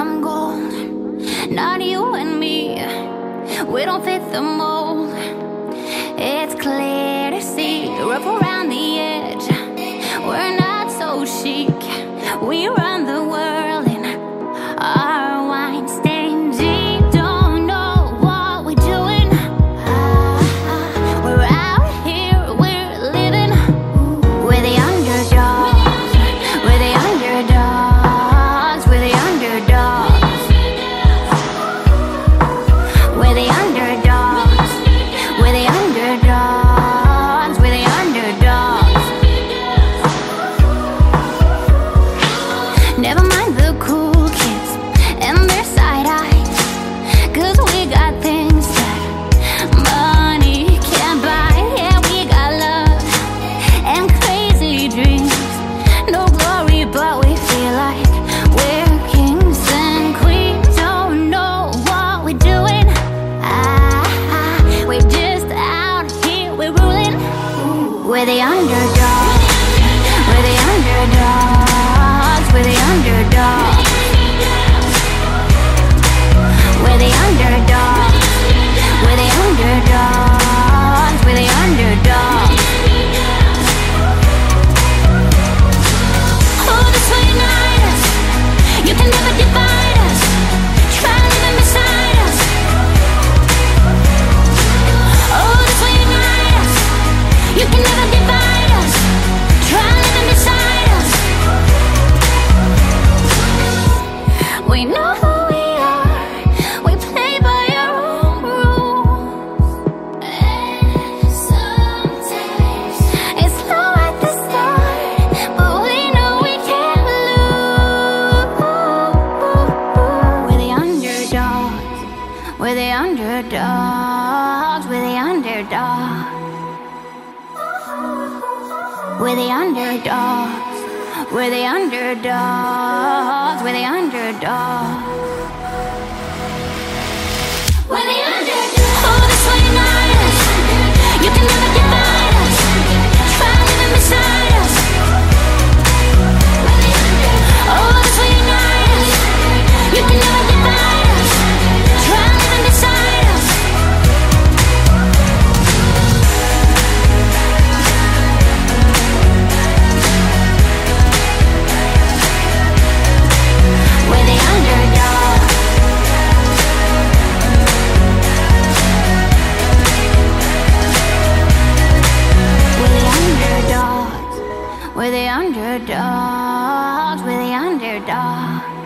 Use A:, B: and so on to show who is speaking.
A: from gold. Not you and me, we don't fit the mold. It's clear to see, rough around the edge. We're not so chic, we run the They're under. We're the underdogs, we're the underdogs. We're the underdogs, we're the underdogs, we're the underdogs. the underdogs, we're the underdogs.